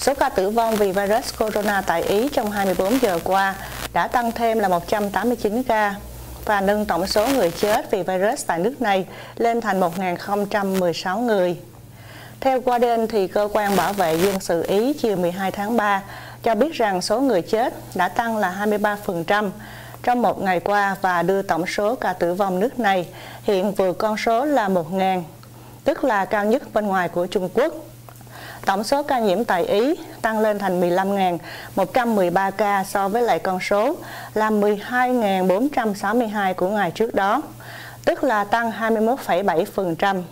Số ca tử vong vì virus corona tại Ý trong 24 giờ qua đã tăng thêm là 189 ca và nâng tổng số người chết vì virus tại nước này lên thành 1.016 người. Theo Guardian, thì cơ quan bảo vệ dân sự Ý chiều 12 tháng 3 cho biết rằng số người chết đã tăng là 23% trong một ngày qua và đưa tổng số ca tử vong nước này hiện vượt con số là 1.000, tức là cao nhất bên ngoài của Trung Quốc. Tổng số ca nhiễm tại Ý tăng lên thành 15.113 ca so với lại con số là 12.462 của ngày trước đó, tức là tăng 21,7%.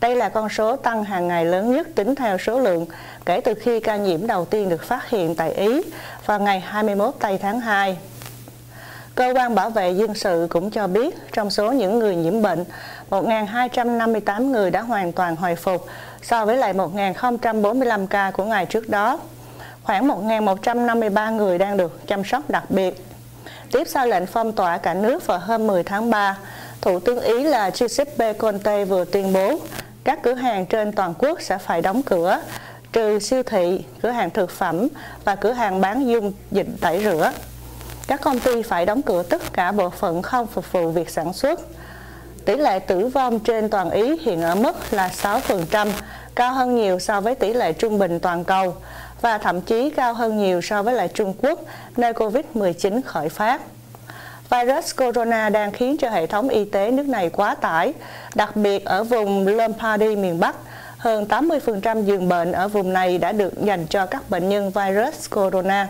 Đây là con số tăng hàng ngày lớn nhất tính theo số lượng kể từ khi ca nhiễm đầu tiên được phát hiện tại Ý vào ngày 21 tây tháng 2. Cơ quan bảo vệ dân sự cũng cho biết trong số những người nhiễm bệnh, 1.258 người đã hoàn toàn hồi phục so với lại 1.045 ca của ngày trước đó. Khoảng 1.153 người đang được chăm sóc đặc biệt. Tiếp sau lệnh phong tỏa cả nước vào hôm 10 tháng 3, Thủ tướng Ý là Giuseppe Conte vừa tuyên bố các cửa hàng trên toàn quốc sẽ phải đóng cửa, trừ siêu thị, cửa hàng thực phẩm và cửa hàng bán dung dịch tẩy rửa. Các công ty phải đóng cửa tất cả bộ phận không phục vụ việc sản xuất. Tỷ lệ tử vong trên toàn Ý hiện ở mức là 6%, cao hơn nhiều so với tỷ lệ trung bình toàn cầu và thậm chí cao hơn nhiều so với lại Trung Quốc, nơi Covid-19 khởi phát. Virus corona đang khiến cho hệ thống y tế nước này quá tải, đặc biệt ở vùng Lombardy miền Bắc. Hơn 80% giường bệnh ở vùng này đã được dành cho các bệnh nhân virus corona.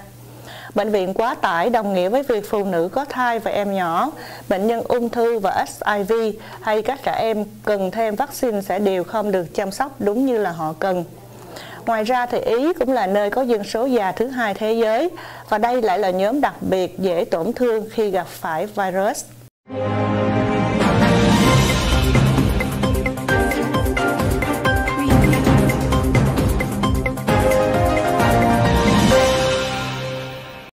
Bệnh viện quá tải đồng nghĩa với việc phụ nữ có thai và em nhỏ, bệnh nhân ung thư và HIV hay các trẻ em cần thêm vaccine sẽ đều không được chăm sóc đúng như là họ cần. Ngoài ra thì Ý cũng là nơi có dân số già thứ hai thế giới và đây lại là nhóm đặc biệt dễ tổn thương khi gặp phải virus.